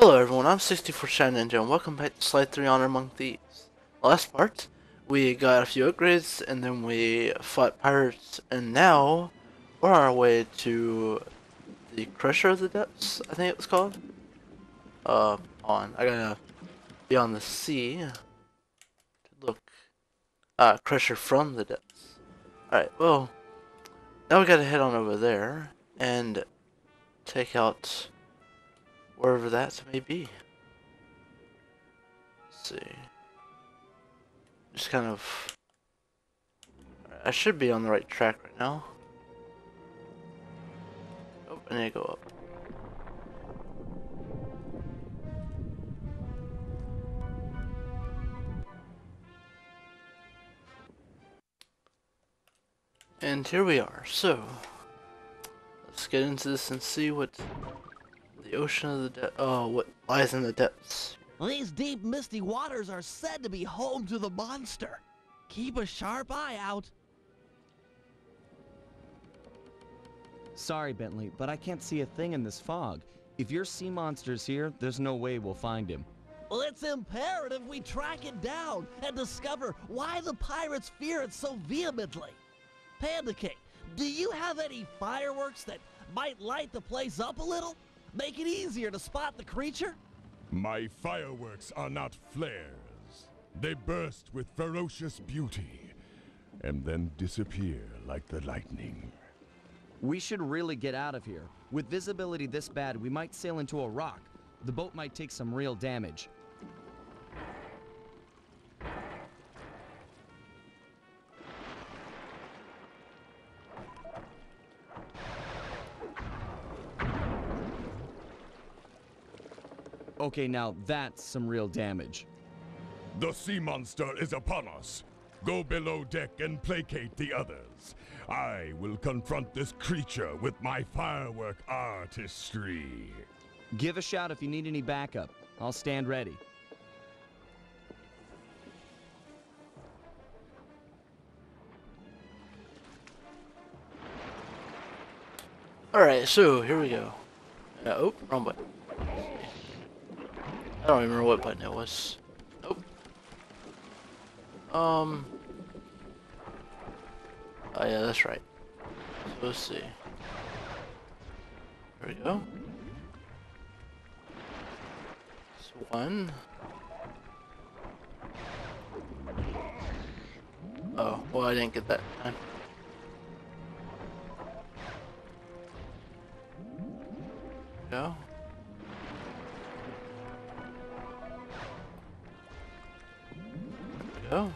Hello everyone, I'm 64 Shadow Ninja and welcome back to Sly 3 Honor Among Thieves. Last part, we got a few upgrades and then we fought pirates and now we're on our way to the Crusher of the Depths, I think it was called. Uh, on. I gotta be on the sea to look. Uh, Crusher from the Depths. Alright, well, now we gotta head on over there and take out wherever that may be. Let's see. Just kind of. I should be on the right track right now. Oh, I need to go up. And here we are. So, let's get into this and see what the ocean of the depths. Oh, what lies in the depths. These deep, misty waters are said to be home to the monster. Keep a sharp eye out. Sorry, Bentley, but I can't see a thing in this fog. If your sea monster's here, there's no way we'll find him. Well, it's imperative we track it down and discover why the pirates fear it so vehemently. Panda King, do you have any fireworks that might light the place up a little? Make it easier to spot the creature? My fireworks are not flares. They burst with ferocious beauty and then disappear like the lightning. We should really get out of here. With visibility this bad, we might sail into a rock. The boat might take some real damage. Okay, now that's some real damage. The sea monster is upon us. Go below deck and placate the others. I will confront this creature with my firework artistry. Give a shout if you need any backup. I'll stand ready. Alright, so here we go. Uh, oh, wrong button. I don't remember what button it was. Nope. Um. Oh yeah, that's right. So let's see. There we go. It's one. Oh, well I didn't get that time. Go. Go.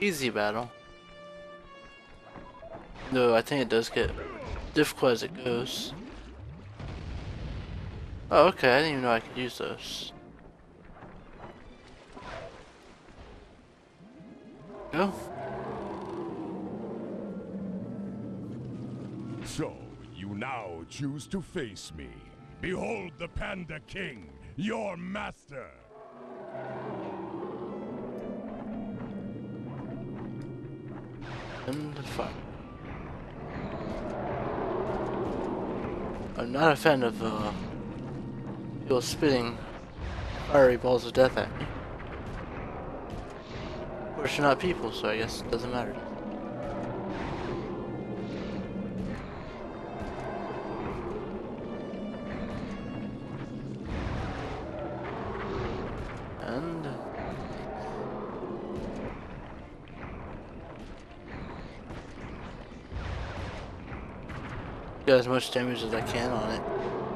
Easy battle. No, I think it does get difficult as it goes. Oh, okay, I didn't even know I could use those. Go. So, you now choose to face me. Behold the Panda King, your master. Fire. I'm not a fan of uh, people spitting fiery balls of death at me. Of course, you're not people, so I guess it doesn't matter. Get as much damage as I can on it.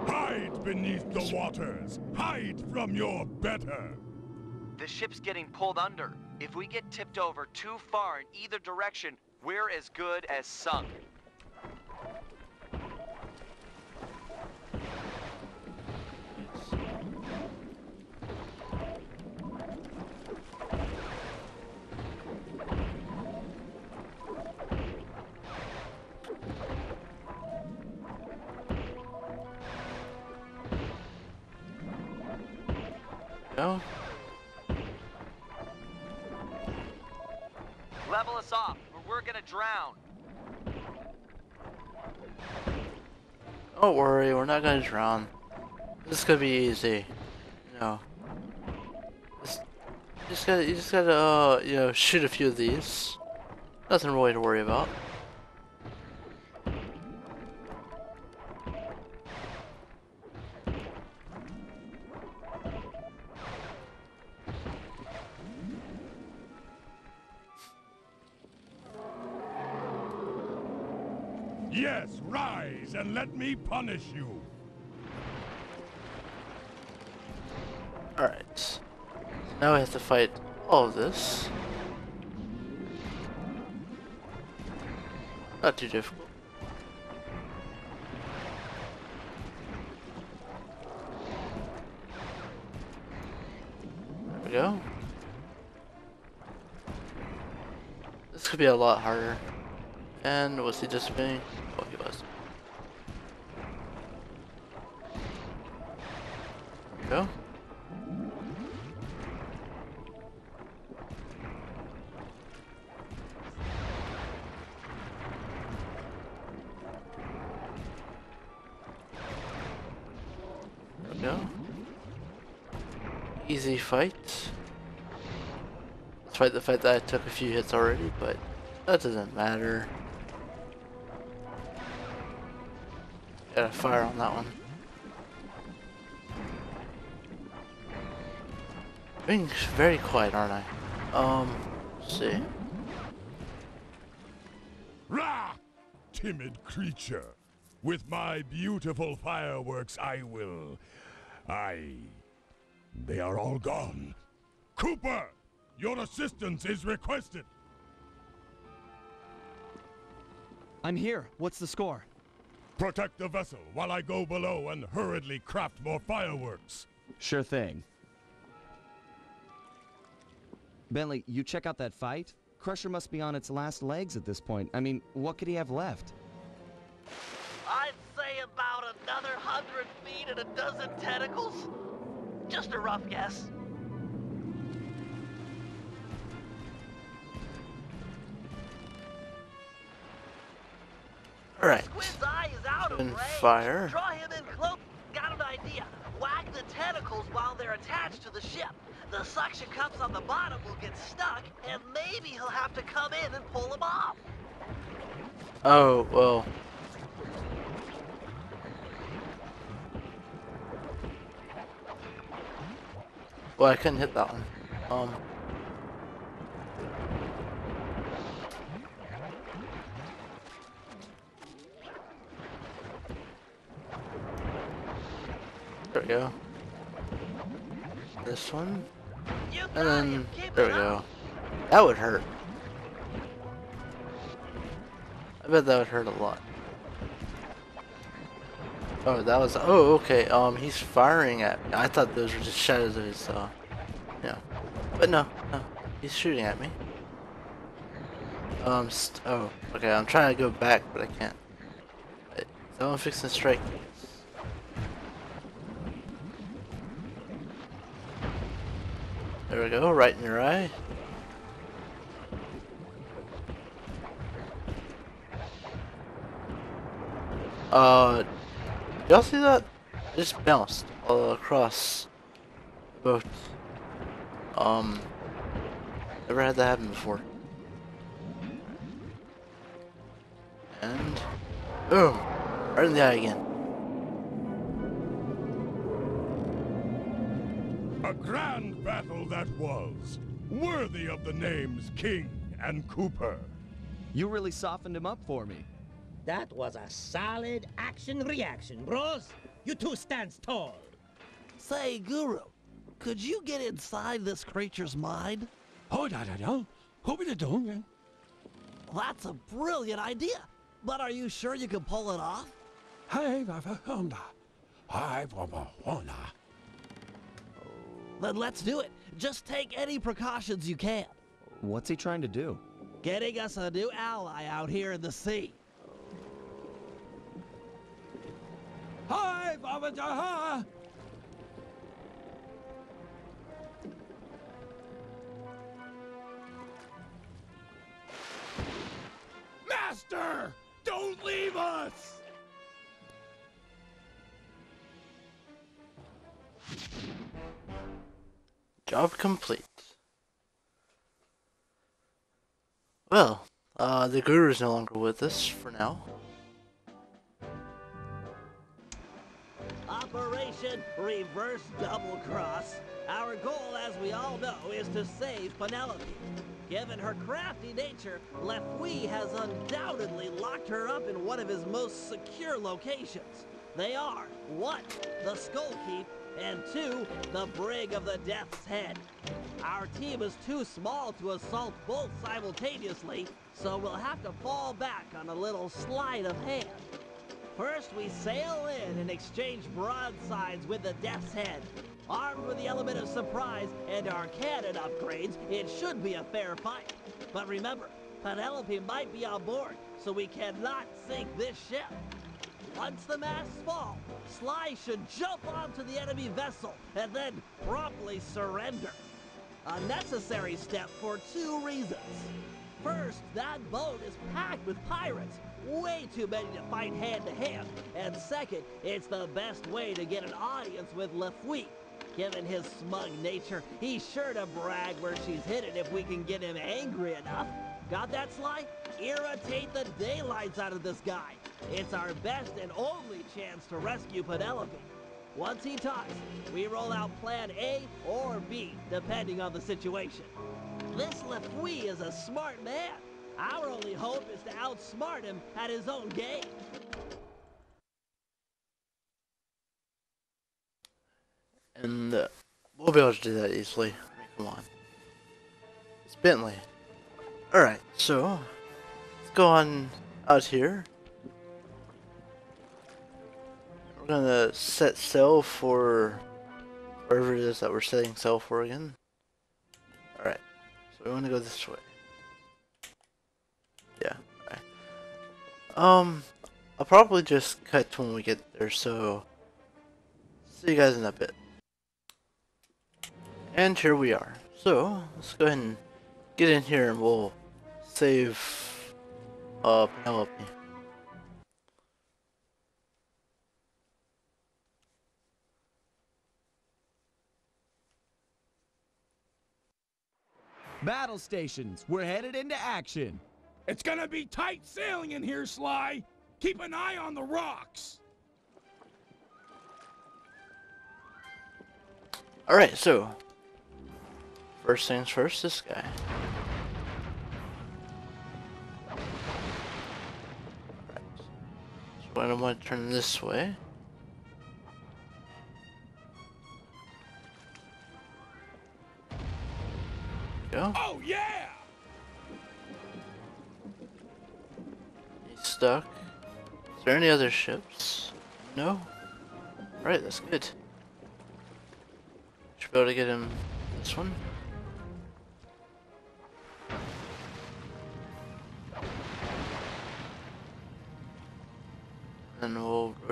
Hide beneath the waters. Hide from your better. The ship's getting pulled under. If we get tipped over too far in either direction, we're as good as sunk. Gonna drown. Don't worry, we're not gonna drown. This could be easy. You know. Just, just gotta, you just gotta, uh, you know, shoot a few of these. Nothing really to worry about. Me punish you. Alright. Now we have to fight all of this. Not too difficult. There we go. This could be a lot harder. And was he disobeying? Oh, he was. Go. Go. Easy fight. Despite the fact that I took a few hits already, but that doesn't matter. Got a fire on that one. Being very quiet, aren't I? Um, let's see. Rah! Timid creature. With my beautiful fireworks, I will. I. They are all gone. Cooper! Your assistance is requested. I'm here. What's the score? Protect the vessel while I go below and hurriedly craft more fireworks. Sure thing. Bentley, you check out that fight? Crusher must be on its last legs at this point. I mean, what could he have left? I'd say about another hundred feet and a dozen tentacles. Just a rough guess. Alright. Squid's eye is out of range. fire. Draw him in close. Got an idea. Whack the tentacles while they're attached to the ship. The suction cups on the bottom will get stuck, and maybe he'll have to come in and pull them off. Oh, well. Well, I couldn't hit that one. Um. There we go. This one. And then, there we go. That would hurt. I bet that would hurt a lot. Oh, that was, oh, okay, um, he's firing at me. I thought those were just shadows of his, uh, yeah. But no, no, he's shooting at me. Um, st oh, okay, I'm trying to go back, but I can't. Someone fixing to strike me. There we go, right in your eye. Uh, y'all see that? It just bounced all across the boat. Um, never had that happen before. And, boom, right in the eye again. A grand battle that was, worthy of the names King and Cooper. You really softened him up for me. That was a solid action reaction, bros. You two stand tall. Say, Guru, could you get inside this creature's mind? Oh, da da da. Hope it don't. Eh? That's a brilliant idea. But are you sure you can pull it off? Hey, Honda. Then let's do it. Just take any precautions you can. What's he trying to do? Getting us a new ally out here in the sea. Hi, Baba Daha. Master, don't leave us. Job complete. Well, uh, the guru is no longer with us for now. Operation Reverse Double Cross. Our goal, as we all know, is to save Penelope. Given her crafty nature, LeFwee has undoubtedly locked her up in one of his most secure locations. They are, one, the Skull Keep, and two, the Brig of the Death's Head. Our team is too small to assault both simultaneously, so we'll have to fall back on a little sleight of hand. First, we sail in and exchange broadsides with the Death's Head. Armed with the element of surprise and our cannon upgrades, it should be a fair fight. But remember, Penelope might be on board, so we cannot sink this ship. Once the masts fall, Sly should jump onto the enemy vessel and then promptly surrender. A necessary step for two reasons. First, that boat is packed with pirates, way too many to fight hand to hand. And second, it's the best way to get an audience with LeFwee. Given his smug nature, he's sure to brag where she's hidden if we can get him angry enough. Got that, Sly? Irritate the daylights out of this guy. It's our best and only chance to rescue Penelope. Once he talks, we roll out plan A or B, depending on the situation. This LeFwee is a smart man. Our only hope is to outsmart him at his own game. And uh, we'll be able to do that easily. Come on. It's Bentley. Alright, so let's go on out here. We're gonna set sail for wherever it is that we're setting sail for again. Alright, so we want to go this way. Yeah. Um, I'll probably just cut when we get there, so see you guys in a bit. And here we are. So, let's go ahead and get in here and we'll save uh, Penelope. Battle stations, we're headed into action. It's gonna be tight sailing in here, Sly. Keep an eye on the rocks. Alright, so first things first, this guy. So I'm going to turn this way. Go. Oh yeah! He's stuck. Is there any other ships? No? Right, that's good. Should be able to get him this one.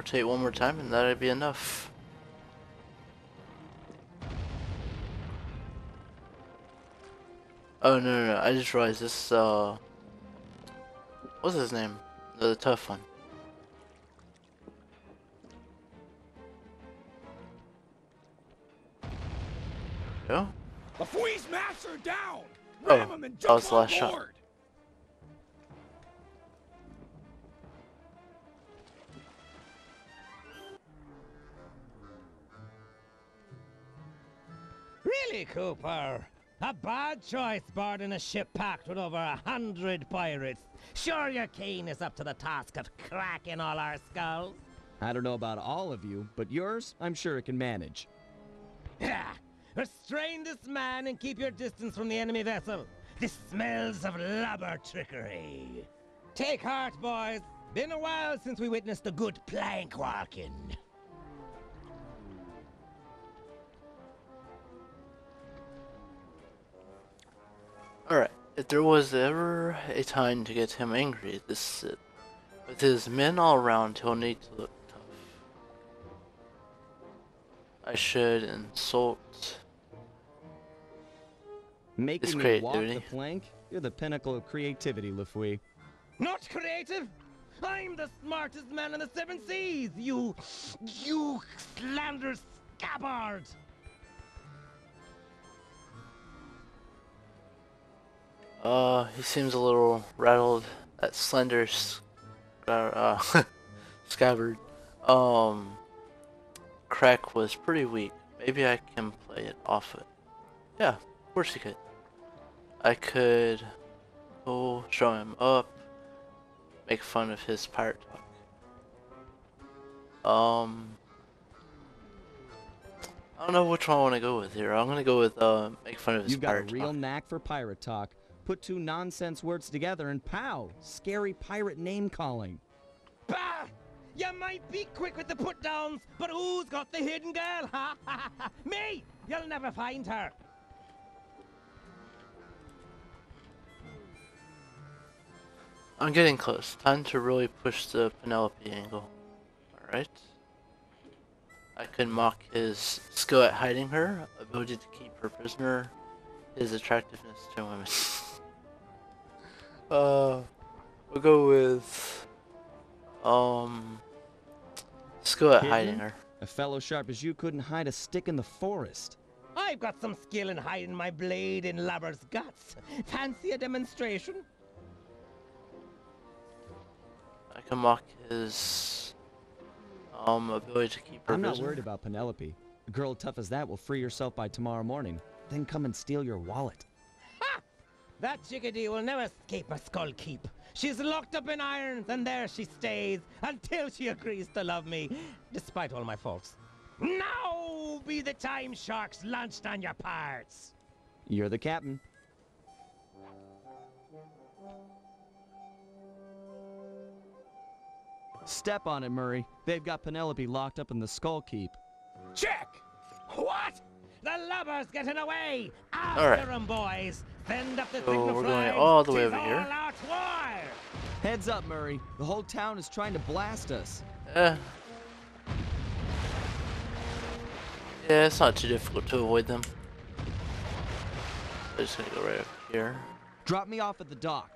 Rotate one more time and that'd be enough. Oh no no no, I just realized this uh what's his name? The tough one. Go. LeFwee's masts are down. Oh, Ram 'em and that was the last shot. Really, Cooper? A bad choice boarding a ship packed with over a hundred pirates. Sure your keen is up to the task of cracking all our skulls? I don't know about all of you, but yours, I'm sure it can manage. Restrain this man and keep your distance from the enemy vessel. This smells of lubber trickery. Take heart, boys. Been a while since we witnessed a good plank walking. Alright, if there was ever a time to get him angry, this is it. With his men all around, he'll need to look tough. I should insult. Making me walk the plank? You're the pinnacle of creativity, LeFwee. Not creative? I'm the smartest man in the seven seas, you... you slanderous scabbard! Uh, he seems a little rattled. That slender sc- uh, scabbard. Um, crack was pretty weak. Maybe I can play it off it. Yeah, of course you could. I could go show him up, make fun of his pirate talk. Um, I don't know which one I want to go with here. I'm gonna go with uh, make fun of his You've got a real talk. knack for pirate talk. Put two nonsense words together and pow! Scary pirate name calling. Bah! You might be quick with the put downs, but who's got the hidden girl? Ha ha ha! Me! You'll never find her. I'm getting close. Time to really push the Penelope angle. Alright. I could mock his skill at hiding her, ability to keep her prisoner, his attractiveness to women. uh, we'll go with, um, skill at hiding her. A fellow sharp as you couldn't hide a stick in the forest. I've got some skill in hiding my blade in Lubber's guts. Fancy a demonstration? I can mock his, um, ability to keep her I'm not prisoner. worried about Penelope. A girl tough as that will free herself by tomorrow morning, then come and steal your wallet. That chickadee will never escape my skull keep. She's locked up in irons, and there she stays until she agrees to love me, despite all my faults. Now be the time sharks launched on your parts. You're the captain. Step on it, Murray. They've got Penelope locked up in the Skull Keep. Check! What? The lubber's getting away! After All right. 'em, boys! Send up the So signal we're going all the way over here. all out war! Heads up, Murray. The whole town is trying to blast us. Eh. Yeah, it's not too difficult to avoid them. I'm just gonna go right up here. Drop me off at the dock.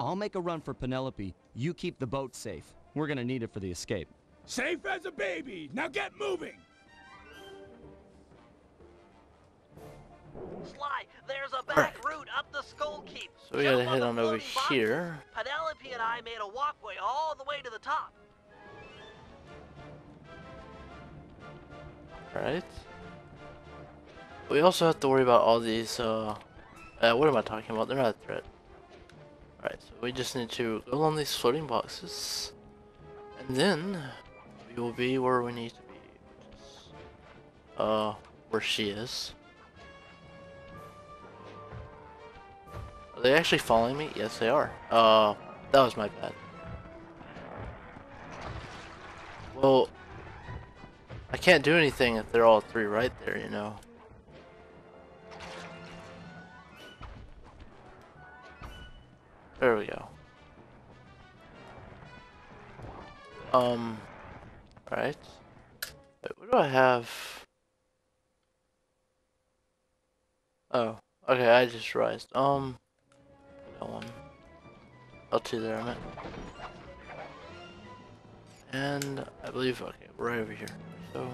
I'll make a run for Penelope. You keep the boat safe. We're gonna need it for the escape. Safe as a baby. Now get moving. Sly, there's a back route up the Skull Keep. So we Jump gotta head the on over boxes. here. Penelope and I made a walkway all the way to the top. Alright. We also have to worry about all these, uh, uh, what am I talking about? They're not a threat. Alright, so we just need to go along these floating boxes. And then, we will be where we need to be. Is, uh, where she is. Are they actually following me? Yes, they are. Uh, that was my bad. Well, I can't do anything if they're all three right there, you know. There we go. Um, right. Wait, what do I have? Oh, okay, I just realized. Um, that one. L2 there, I meant. And I believe, okay, we're right over here. So,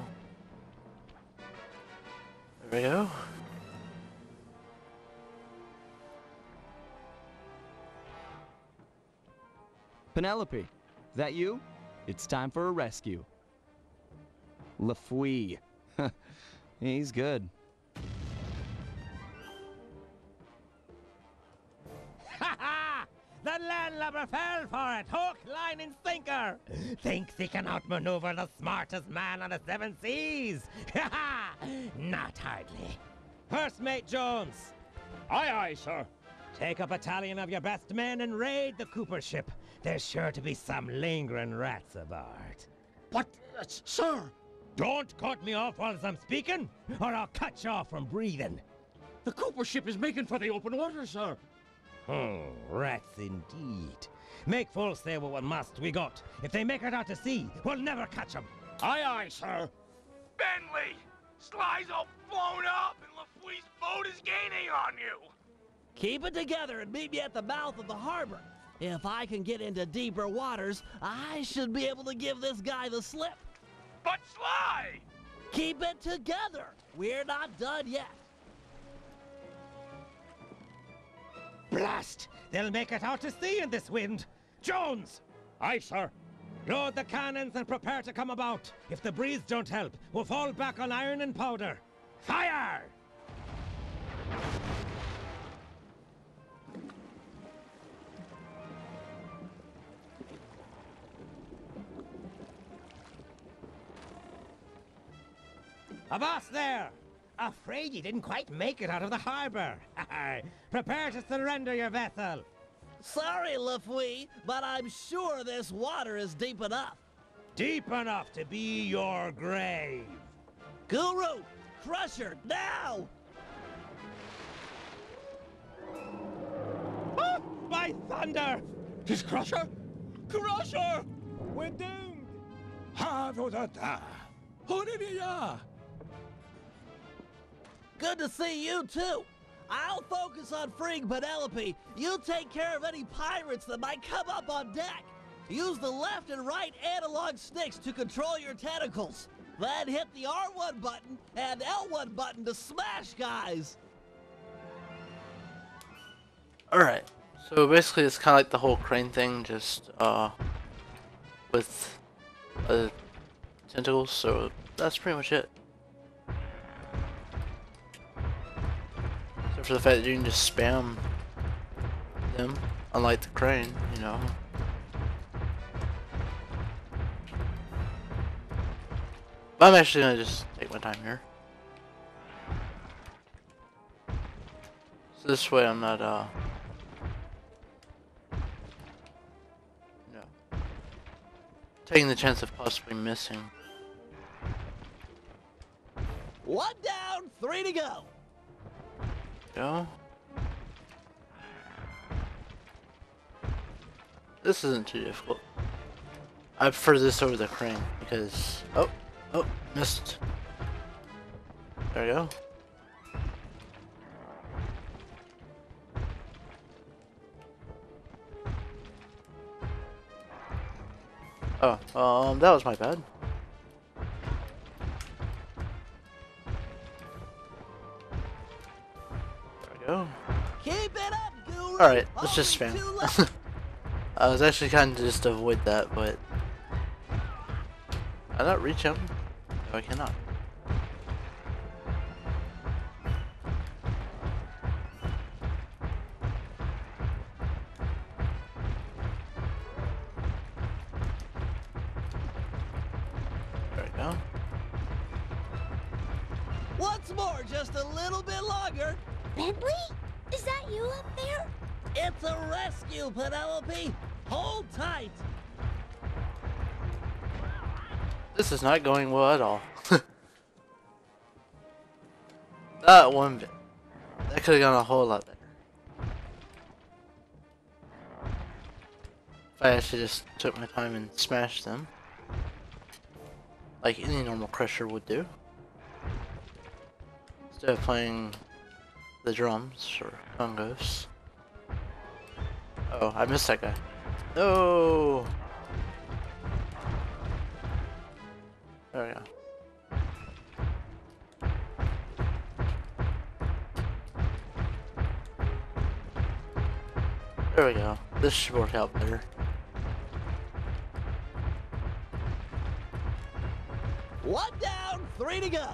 there we go. Penelope, that you? It's time for a rescue. LeFwee. He's good. The fell for it! Hook, line, and sinker! Thinks he can outmaneuver the smartest man on the seven seas! Ha ha! Not hardly. First Mate Jones, Aye, aye, sir. take a battalion of your best men and raid the Cooper ship. There's sure to be some lingering rats aboard. But, uh, sir. Don't cut me off whilst I'm speaking, or I'll cut you off from breathing. The Cooper ship is making for the open water, sir. Hmm, rats indeed. Make full sail with what must we got. If they make it out to sea, we'll never catch 'em. Aye, aye, sir. Bentley! Sly's all blown up and LeFwee's boat is gaining on you! Keep it together and meet me at the mouth of the harbor. If I can get into deeper waters, I should be able to give this guy the slip. But Sly! Keep it together. We're not done yet. Blast! They'll make it out to sea in this wind. Jones! Aye, sir. Load the cannons and prepare to come about. If the breeze don't help, we'll fall back on iron and powder. Fire! Avast there! Afraid you didn't quite make it out of the harbor. Prepare to surrender your vessel. Sorry, LeFwee, but I'm sure this water is deep enough. Deep enough to be your grave. Guru, Crusher, now! Ah, oh, by thunder! Tis Crusher! Crusher! We're doomed! Havodata! Horiya! Good to see you too. I'll focus on freeing Penelope. You take care of any pirates that might come up on deck. Use the left and right analog sticks to control your tentacles. Then hit the R1 button and L1 button to smash guys. Alright. So basically it's kinda like the whole crane thing, just uh with uh tentacles, so that's pretty much it. For the fact that you can just spam them, unlike the crane, you know. But I'm actually gonna just take my time here. So this way I'm not uh no. Taking the chance of possibly missing. One down, three to go. Go. This isn't too difficult. I prefer this over the crane because oh oh missed. There we go. Oh, um, that was my bad. Alright, let's just spam. I was actually kind of just avoid that, but... I not reach him? No, I cannot. Not going well at all. that one bit. That could have gone a whole lot better. If I actually just took my time and smashed them. Like any normal crusher would do. Instead of playing the drums or bongos. Oh, I missed that guy. No! There we go. There we go. This should work out better. One down, three to go.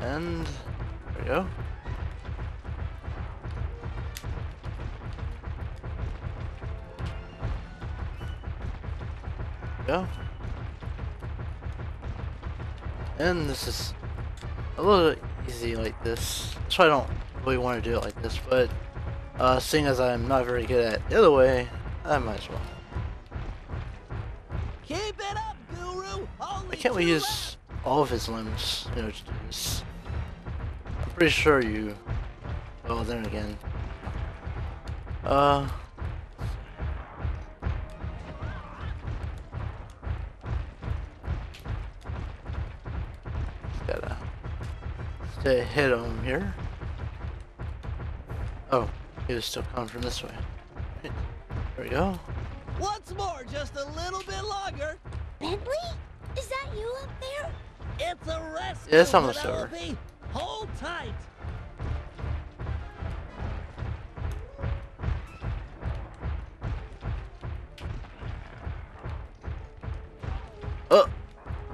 And there we go. Go. And this is a little easy like this. That's why I don't really want to do it like this, but uh, seeing as I'm not very good at the other way, I might as well. Keep it up, Guru. Only Why can't we use all of his limbs, you know, to do this? I'm pretty sure you... Well, then again... Uh... Stay ahead of him here. Oh, he was still coming from this way. Right, There we go. Once more, just a little bit longer. Bentley? Is that you up there? It's a rescue, Yeah, it's almost Penelope. Hold tight. Oh,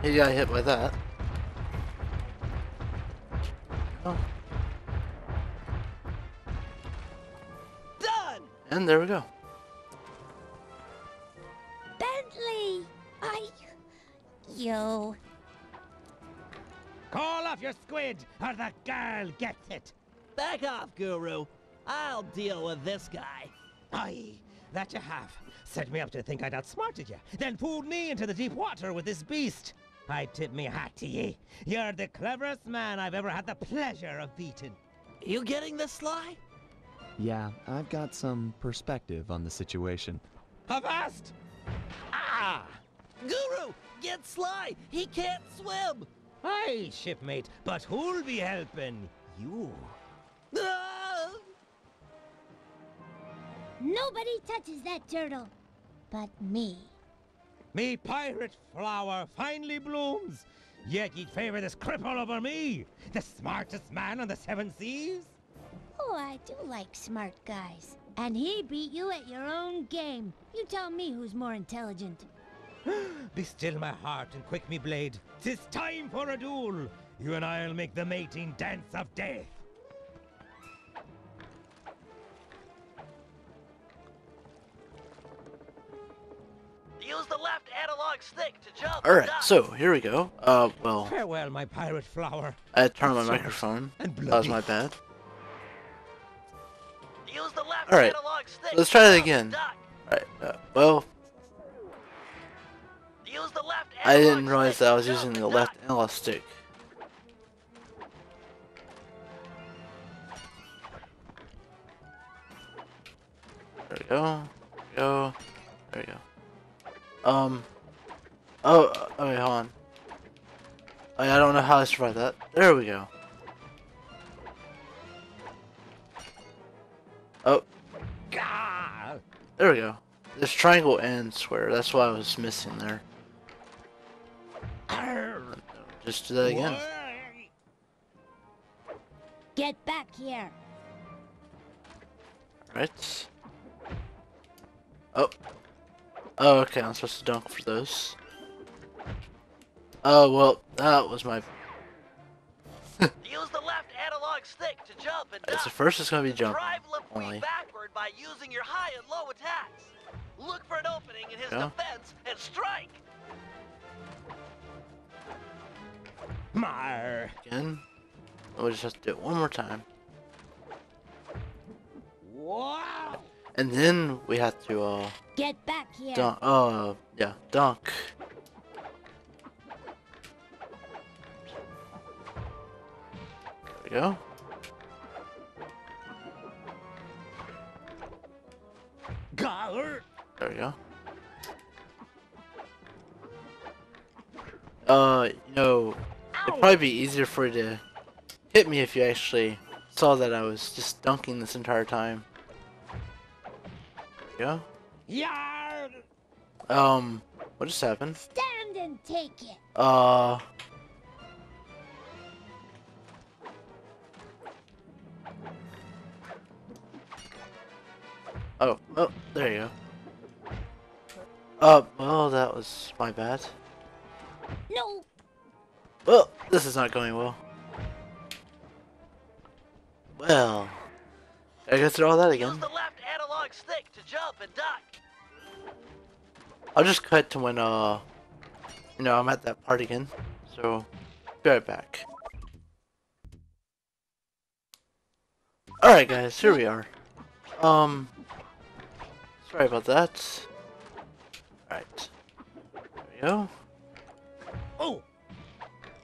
he got hit by that. And there we go. Bentley! I. You. Call off your squid, or the girl gets it. Back off, Guru. I'll deal with this guy. Aye, that you have. Set me up to think I'd outsmarted you, then pulled me into the deep water with this beast. I tip me hat to ye. You're the cleverest man I've ever had the pleasure of beating. You getting this, Sly? Yeah, I've got some perspective on the situation. Avast! Ah! Guru, get Sly. He can't swim. Aye, shipmate, but who'll be helping? You. Ah! Nobody touches that turtle. But me. Me pirate flower finally blooms. Yet ye'd favor this cripple over me, the smartest man on the seven seas? Oh, I do like smart guys. And he beat you at your own game. You tell me who's more intelligent. Be still my heart and quick me blade. Tis time for a duel. You and I'll make the mating dance of death. Use the left analog stick to jump. Alright, so here we go. Uh, well, Farewell, my pirate flower. I had to on my microphone. That was my bad. Alright, let's try that again. Alright, uh, well, I didn't realize that I was using the left analog stick. There we go. There we go. There we go. Um. Oh, uh, okay, hold on. I, I don't know how I survived that. There we go. Gah! there we go. This triangle and square. That's what I was missing there. Just do that again. Get back here. Right. Oh. Oh, okay. I'm supposed to dunk for those. Oh, well, that was my... Use the left analog stick to jump and Alright, duck. so first it's gonna be jump. Drive left only. backward by using your high and low attacks. Look for an opening in his Yeah. defense and strike. Mar. Again. We'll just have to do it one more time. Wow! And then we have to, uh, Get back here. dunk. Uh, yeah, dunk. There we go. There we go. Uh, you know, it'd probably be easier for you to hit me if you actually saw that I was just dunking this entire time. Yeah? Yar. we go. Um, what just happened? Stand and take it. Uh. Oh, oh, there you go. Uh, well, that was my bad. No. Well, this is not going well. Well, I guess through all that again. Use again. the left analog stick to jump and duck. I'll just cut to when, uh, you know, I'm at that part again. So, be right back. Alright guys, here we are. Um, sorry about that. Alright. There we go. Oh,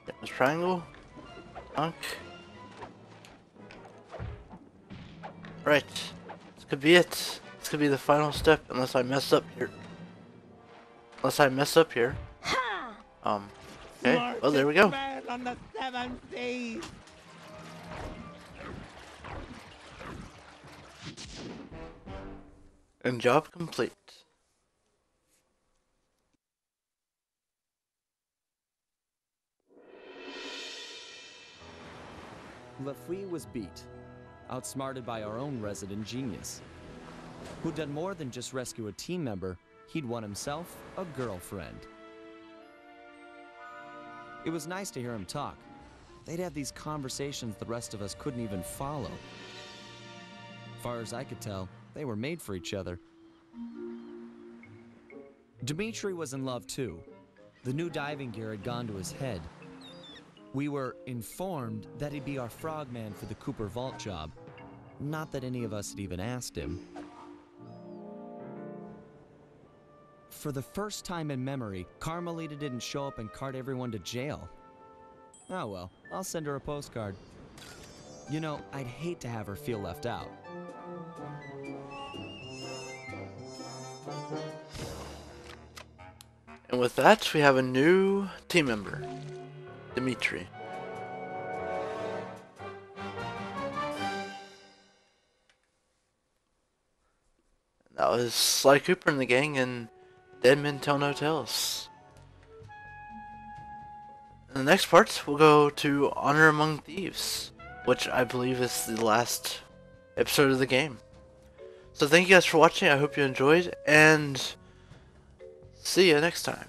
Hit this triangle. Dunk. Right. This could be it. This could be the final step unless I mess up here. Unless I mess up here. Um. Okay. Well, there we go. And job complete. LeFwee was beat, outsmarted by our own resident genius, who'd done more than just rescue a team member, he'd won himself a girlfriend. It was nice to hear him talk. They'd have these conversations the rest of us couldn't even follow. Far as I could tell, they were made for each other. Dimitri was in love too. The new diving gear had gone to his head. We were informed that he'd be our frogman for the Cooper Vault job. Not that any of us had even asked him. For the first time in memory, Carmelita didn't show up and cart everyone to jail. Oh well, I'll send her a postcard. You know, I'd hate to have her feel left out. And with that, we have a new team member, Dimitri. That was Sly Cooper and the gang in Dead Men Tell No Tales. In the next part, we'll go to Honor Among Thieves, which I believe is the last episode of the game. So thank you guys for watching, I hope you enjoyed, and see you next time.